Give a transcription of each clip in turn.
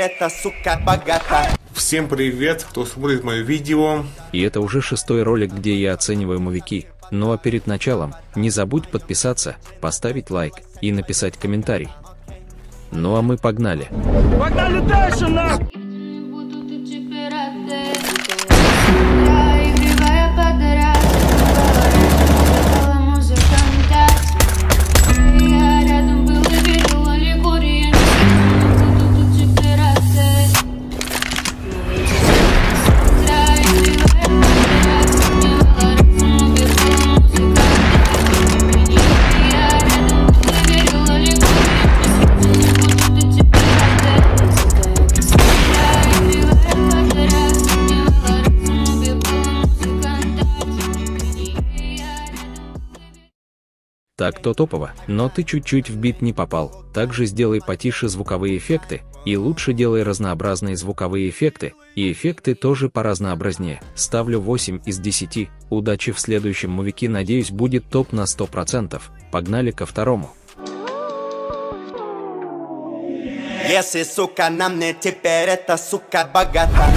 эта сука богата. Всем привет, кто смотрит мое видео. И это уже шестой ролик, где я оцениваю мувики. Ну а перед началом, не забудь подписаться, поставить лайк и написать комментарий. Ну а мы погнали. Погнали дальше, нахуй! Так то топово, но ты чуть-чуть в бит не попал. Также сделай потише звуковые эффекты, и лучше делай разнообразные звуковые эффекты, и эффекты тоже поразнообразнее. Ставлю 8 из 10. Удачи в следующем мувике, надеюсь, будет топ на 100%. Погнали ко второму. Если, сука, на мне теперь эта сука богата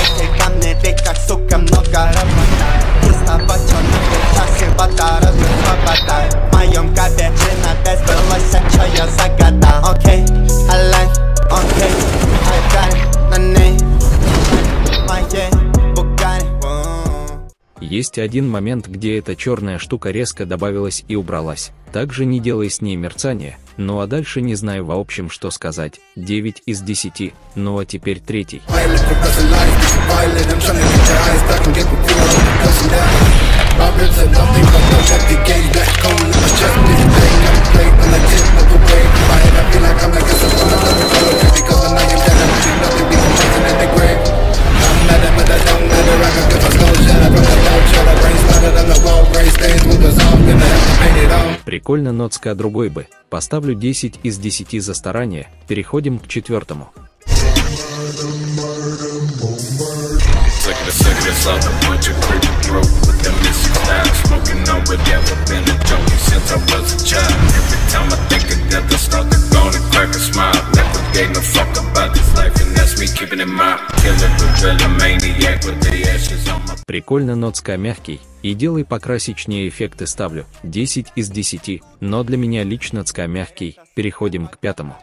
Эти ко мне ты как, сука, много работает Доставать черный часы, батара, свобода Есть один момент, где эта черная штука резко добавилась и убралась. Также не делай с ней мерцания. Ну а дальше не знаю в общем, что сказать. 9 из 10. Ну а теперь третий. Violent, Прикольно, ноцка другой бы. Поставлю 10 из 10 за старание. Переходим к четвертому. The of this other bunch of creeping through with them missing style. Smoking on whatever, been a junkie since I was a child. Every time I think of death, I start to go and crack a smile. Never gave no fuck about this life, and that's me keeping it mild. Killer, gorilla, maniac with the ashes on my Прикольно, ноцка мягкий. И делай покрасичнее эффекты ставлю. 10 из 10. Но для меня лично цка мягкий. Переходим к пятому.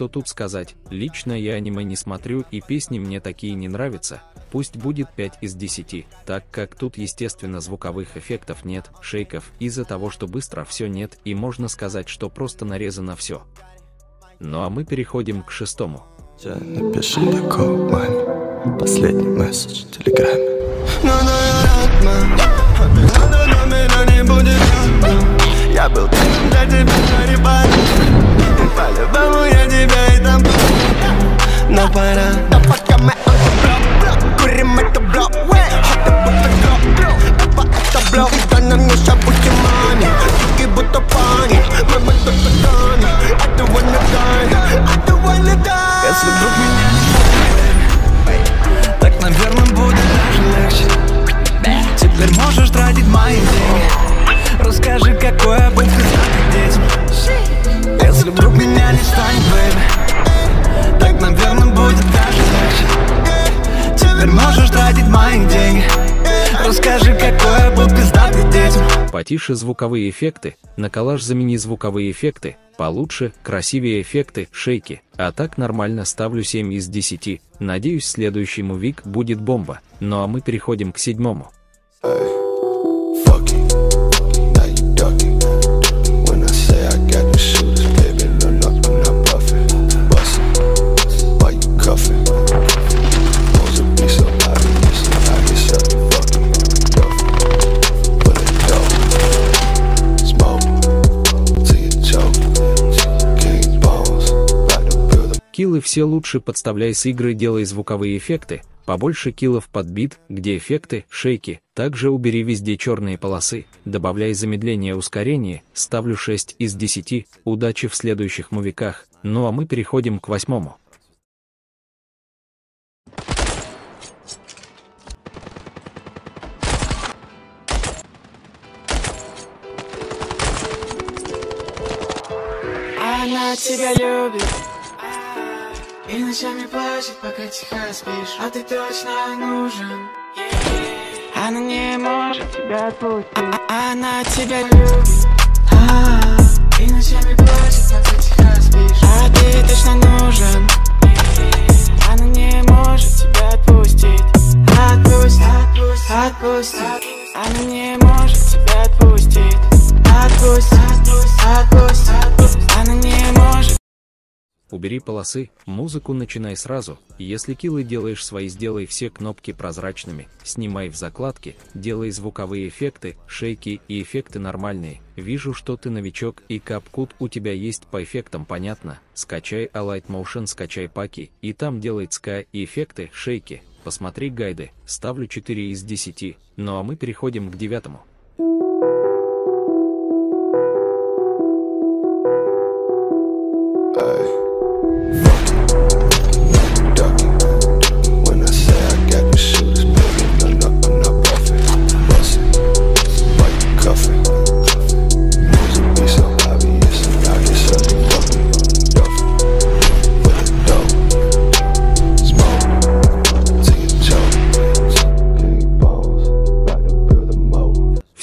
Что тут сказать. Лично я аниме не смотрю и песни мне такие не нравятся. Пусть будет 5 из 10, так как тут естественно звуковых эффектов нет, шейков, из-за того, что быстро все нет и можно сказать, что просто нарезано все. Ну а мы переходим к шестому. Напиши такой маме Последний месседж в телеграме Я был для тебя по-любому я тебя и там Но пора Пока мы on the block, курим это блок Хоты будто глок, эпа это блок Да на мне шапухи мани, руки будто пани Потише звуковые эффекты, на коллаж замени звуковые эффекты, получше, красивее эффекты, шейки, а так нормально ставлю 7 из 10. Надеюсь, следующий мувик будет бомба. Ну а мы переходим к седьмому. Fuck Киллы все лучше подставляй с игры, делай звуковые эффекты, Побольше киллов под бит, где эффекты, шейки, также убери везде черные полосы, добавляй замедление ускорение, ставлю 6 из 10, удачи в следующих мувиках, ну а мы переходим к восьмому. Она тебя любит И ночами плачет, пока тихо спишь. А ты точно нужен. Она не может тебя отпустить. А- Она тебя любит. А, И ночами плачет, пока тихо спишь. А ты точно нужен Убери полосы, музыку начинай сразу, если киллы делаешь свои, сделай все кнопки прозрачными, снимай в закладке, делай звуковые эффекты, шейки и эффекты нормальные. Вижу, что ты новичок и капкут у тебя есть по эффектам, понятно. Скачай Alight Motion, скачай паки, и там делай ска и эффекты, шейки. Посмотри гайды, ставлю 4 из 10. Ну а мы переходим к девятому.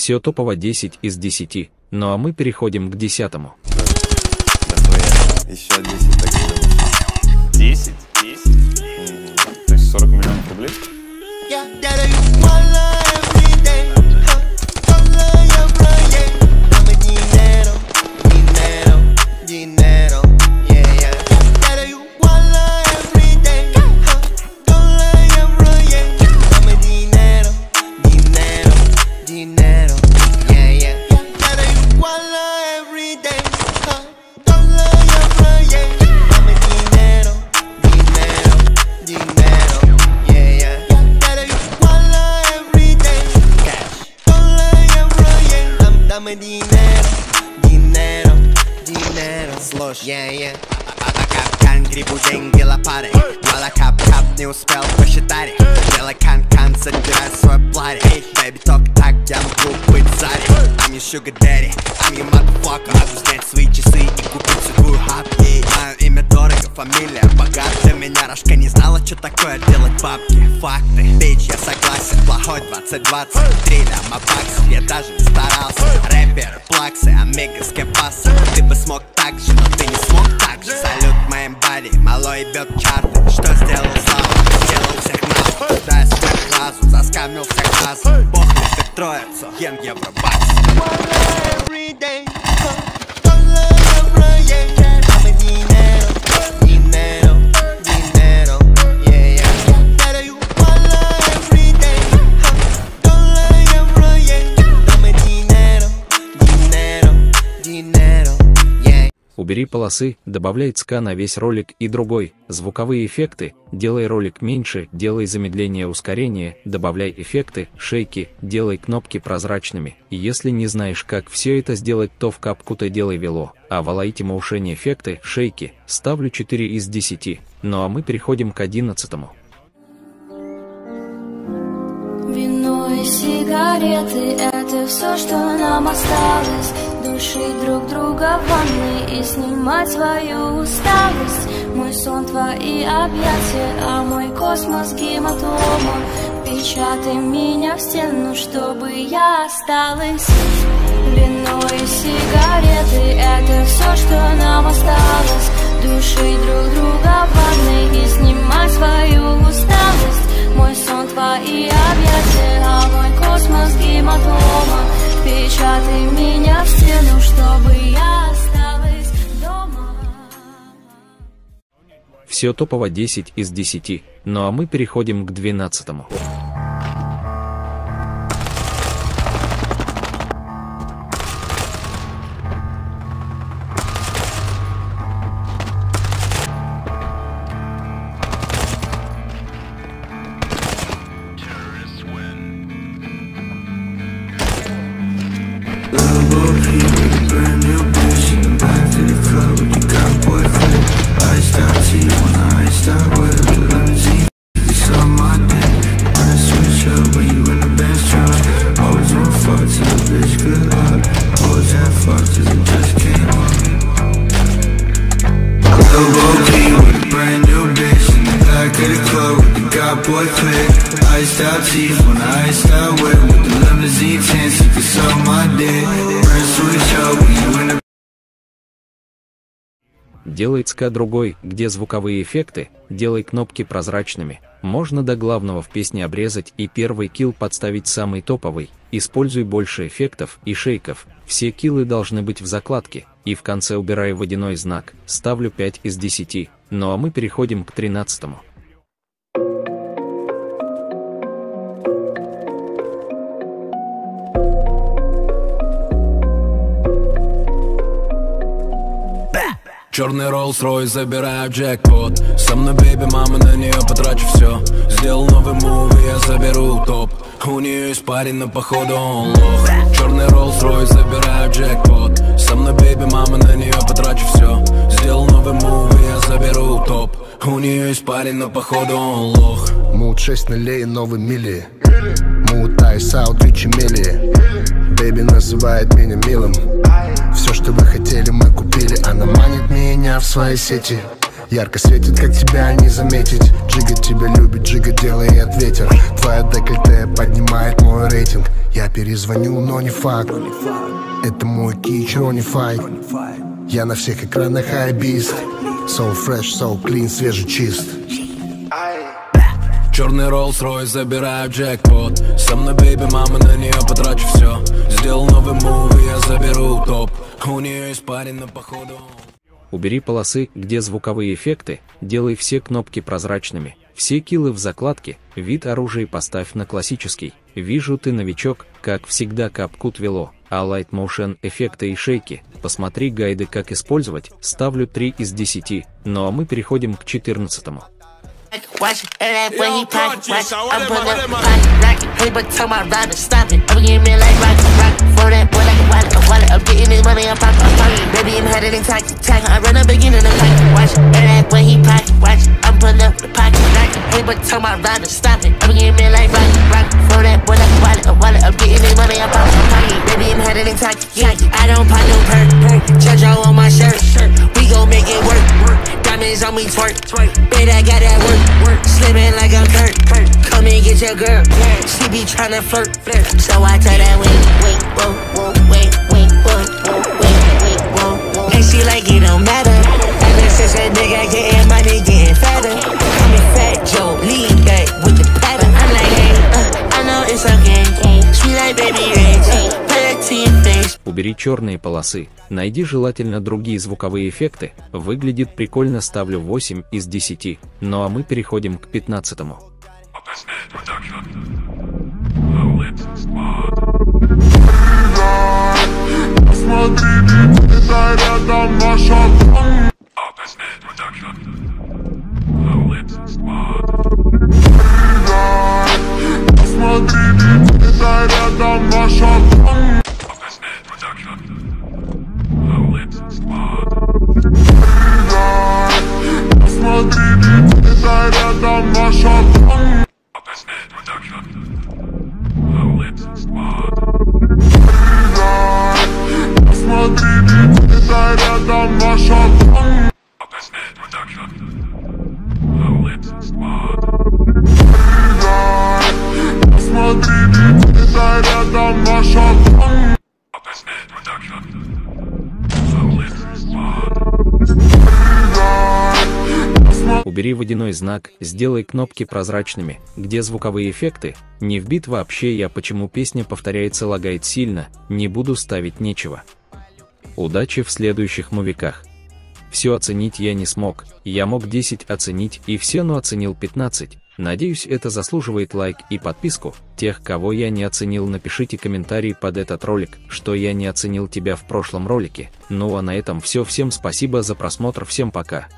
Все топово 10 из 10. Ну а мы переходим к десятому. Еще 10 таких. 10? Dame dinero, dinheiro, dinheiro, Slush, yeah, yeah. Kan dengue dengi lapare Walla kap cap new spell, push it daddy Yellow can cancel, grass, sua bloody Baby talk я могу быть сзади I'm your sugar daddy, I'm your motherfucker. Могу снять свои часы и купить сухую хапки Мое имя дорого, фамилия богатая. Меня Рожка не знала, что такое делать бабки. Факты, бич, я согласен Плохой 20-20, 3 ляма баксов Я даже не старался. Рэперы, плаксы, омега, скепасы. Ты бы смог так же, но ты не смог так же. Салют моим бади, малой ебет чарты Что сделал слава, сделал всех нахуй Да, я свой разум, заскамил всех раз Бог ты троицу, ем евробакс Every day, Убери полосы, добавляй ЦК на весь ролик и другой, звуковые эффекты, делай ролик меньше, делай замедление ускорение, добавляй эффекты, шейки, делай кнопки прозрачными. И Если не знаешь, как все это сделать, то в капкуте делай вело, а в Alight эффекты, шейки, ставлю 4 из 10. Ну а мы переходим к 11 Вино и сигареты — это все, что нам осталось Душить друг друга в ванной и снимать свою усталость. Мой сон — твои объятия, а мой космос — гематома. Печатай меня в стену, чтобы я осталась. Вино и сигареты — это все, что нам осталось. Душить друг друга в ванной и снимать свою усталость. Мой сон твои объятия, а мой космос гематома Печатай меня в стену, чтобы я осталась дома Все топово 10 из 10. Ну а мы переходим к 12 Turbo boy clip Iced out teeth on the iced out whip With the limousine tints, you can suck my dick switch up when you in the Делай ЦК другой, где звуковые эффекты, делай кнопки прозрачными. Можно до главного в песне обрезать и первый килл подставить самый топовый. Используй больше эффектов и шейков. Все киллы должны быть в закладке. И в конце убираю водяной знак. Ставлю 5 из 10. Ну а мы переходим к 13 -му. Черный Rolls-Royce, забираю джекпот. Со мной бейби, мама, на нее потрачу все Сделал новый мув, и я заберу топ. У нее есть парень, но походу он лох. Черный Rolls-Royce, забираю джекпот. Со мной бейби, мама, на нее потрачу все Сделал новый мув, и я заберу топ. У нее есть парень, но походу он лох. Мут 6 нулей, новый мили Мут айс аут, Вичи мили Бэби называет меня милым что вы хотели, мы купили. Она манит меня в свои сети. Ярко светит, как тебя не заметить. Джига тебя любит, Джига делает ветер. Твоя декольте поднимает мой рейтинг. Я перезвоню, но не факт. Это мой кич, Ронни Файт. Я на всех экранах хайбист So fresh, so clean, свежий чист. Черный Rolls-Royce, забираю джекпот. Со мной бейби, мама, на нее потрачу все Сделал новый мув, я заберу топ У нее но походу Убери полосы, где звуковые эффекты, делай все кнопки прозрачными, все киллы в закладке, вид оружия поставь на классический. Вижу ты новичок, как всегда капкут вело, а Light Motion эффекты и шейки, посмотри гайды как использовать, ставлю 3 из 10, ну а мы переходим к 14 -му. Watch it, when he pocket, watch it. I'm up pocket, rocket. Hey, but tell my rider, stop it. I'm getting me like rocket, rocket. For that boy like a wallet, a wallet. I'm getting this money, I'm pocket, I'm pocket. Baby, I'm headed in tacky, tacky. I run up again in the pocket, watch it. And that when he pocket, watch it. I'm putting up the pocket, rocket. Hey, but tell my rider, stop it. I'm getting me like rocket, rocket. For that boy like a wallet, a wallet. I'm getting this money, I'm pocket, I'm pocket. Baby, I'm headed in tacky, tacky. I don't pop no perk, perk. Judge all on my shirt, shirt. We gon' make it work, work. Diamonds on me twerk, twerk. Bet I got that work, work. Slipping like I'm. Come and get your girl. She be tryna flirt, flirt. So I tell that wait, wait, whoa, whoa, wait, wait, whoa, whoa, wait, wait, whoa, whoa. And she like it don't matter. Убери черные полосы, найди желательно другие звуковые эффекты, выглядит прикольно ставлю 8 из 10, ну а мы переходим к 15 -му. Убери водяной знак, сделай кнопки прозрачными, где звуковые эффекты, не вбит вообще я почему песня повторяется лагает сильно, не буду ставить нечего. Удачи в следующих мувиках. Все оценить я не смог, я мог 10 оценить и все, но оценил 15. Надеюсь, это заслуживает лайк и подписку. Тех, кого я не оценил, напишите комментарий под этот ролик, что я не оценил тебя в прошлом ролике. Ну а на этом все. Всем спасибо за просмотр, всем пока.